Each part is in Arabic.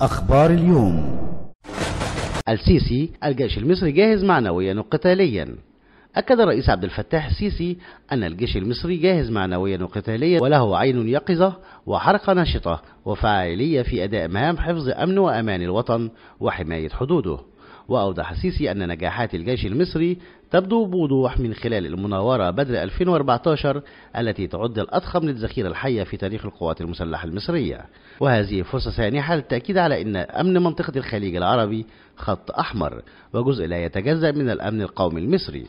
أخبار اليوم. السيسي الجيش المصري جاهز معنويا وقتاليا. أكد الرئيس عبد الفتاح السيسي أن الجيش المصري جاهز معنويا وقتاليا وله عين يقظة وحركة نشطة وفاعلية في أداء مهام حفظ أمن وأمان الوطن وحماية حدوده. وأوضح السيسي أن نجاحات الجيش المصري تبدو بوضوح من خلال المناورة بدر 2014 التي تعد الأضخم للذخيرة الحية في تاريخ القوات المسلحة المصرية. وهذه فرصة سانحة للتأكيد على أن أمن منطقة الخليج العربي خط أحمر وجزء لا يتجزأ من الأمن القومي المصري.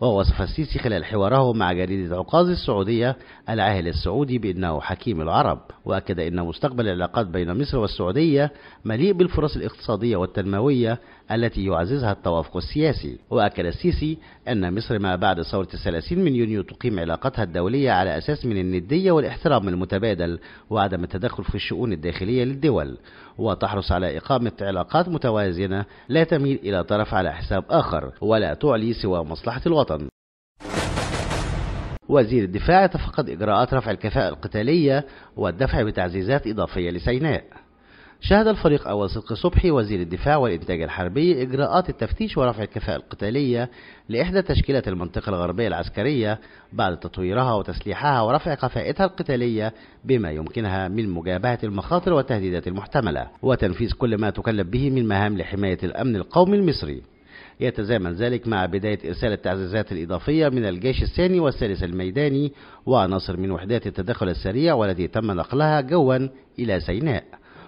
ووصف السيسي خلال حواره مع جريدة عكاظ السعودية العاهل السعودي بأنه حكيم العرب. وأكد أن مستقبل العلاقات بين مصر والسعودية مليء بالفرص الاقتصادية والتنموية التي يعززها التوافق السياسي. وأكد السيسي أن مصر ما بعد ثورة الثلاثين من يونيو تقيم علاقتها الدولية على أساس من الندية والاحترام المتبادل وعدم التدخل في الشؤون الداخلية للدول. وتحرص على إقامة علاقات متوازنة لا تميل إلى طرف على حساب آخر ولا تعلي سوى مصلحة الوطن. وزير الدفاع تفقد إجراءات رفع الكفاءة القتالية والدفع بتعزيزات إضافية لسيناء. شهد الفريق أول صدق صبحي وزير الدفاع والإنتاج الحربي إجراءات التفتيش ورفع الكفاءة القتالية لإحدى تشكيلات المنطقة الغربية العسكرية بعد تطويرها وتسليحها ورفع كفاءتها القتالية بما يمكنها من مجابهة المخاطر والتهديدات المحتملة. وتنفيذ كل ما تكلف به من مهام لحماية الأمن القومي المصري. يتزامن ذلك مع بداية إرسال التعزيزات الإضافية من الجيش الثاني والثالث الميداني وعناصر من وحدات التدخل السريع والتي تم نقلها جوا إلى سيناء.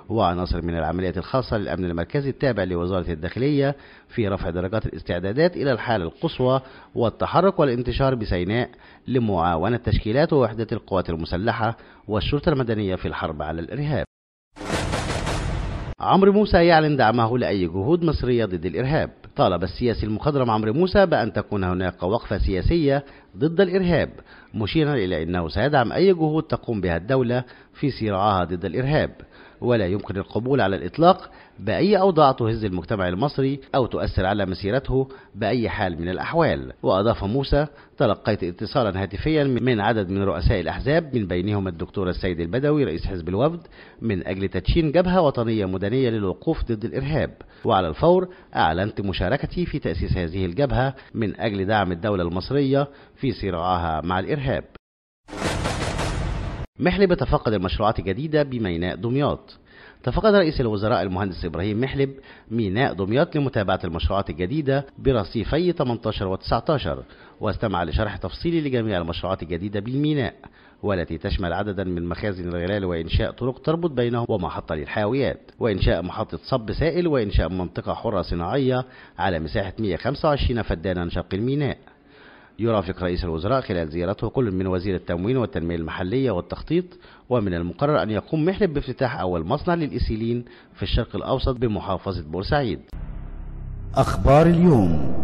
وعناصر من العمليات الخاصة للأمن المركزي التابع لوزارة الداخلية في رفع درجات الاستعدادات إلى الحالة القصوى والتحرك والانتشار بسيناء لمعاونة تشكيلات ووحدات القوات المسلحة والشرطة المدنية في الحرب على الإرهاب. عمرو موسى يعلن دعمه لأي جهود مصرية ضد الإرهاب. طالب السياسي المخضرم عمرو موسى بأن تكون هناك وقفة سياسية ضد الإرهاب مشيرا إلى أنه سيدعم أي جهود تقوم بها الدولة في صراعها ضد الإرهاب ولا يمكن القبول على الإطلاق بأي أوضاع تهز المجتمع المصري أو تؤثر على مسيرته بأي حال من الأحوال. وأضاف موسى تلقيت اتصالا هاتفيا من عدد من رؤساء الأحزاب من بينهم الدكتور السيد البدوي رئيس حزب الوفد من أجل تدشين جبهة وطنية مدنية للوقوف ضد الإرهاب. وعلى الفور أعلنت مشاركتي في تأسيس هذه الجبهة من أجل دعم الدولة المصرية في صراعها مع الإرهاب. محلب تفقد المشروعات الجديدة بميناء دمياط. تفقد رئيس الوزراء المهندس إبراهيم محلب ميناء دمياط لمتابعة المشروعات الجديدة برصيفي 18 و 19 واستمع لشرح تفصيلي لجميع المشروعات الجديدة بالميناء والتي تشمل عددا من مخازن الغلال وإنشاء طرق تربط بينهم ومحطة للحاويات وإنشاء محطة صب سائل وإنشاء منطقة حرة صناعية على مساحة 125 فدانا شرق الميناء. يرافق رئيس الوزراء خلال زيارته كل من وزير التموين والتنمية المحلية والتخطيط ومن المقرر أن يقوم محلب بافتتاح أول مصنع للإيسيلين في الشرق الأوسط بمحافظة بورسعيد. أخبار اليوم.